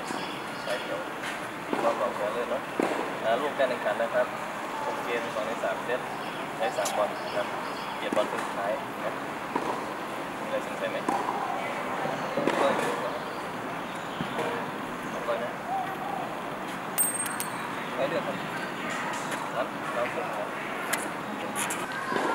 ศสายเดียวที่ราบรก่ชนเลยเนาะลูกการแข่งขันนะครับหกเกมสองในสามเซตใช้สามบอลนะครับเกียบบอลสุดท้ายนะมีอะไรสงสัยไหมก็อยู่นเก่อนนะไปเรื่อยครับครับเราเสร็จแล้ว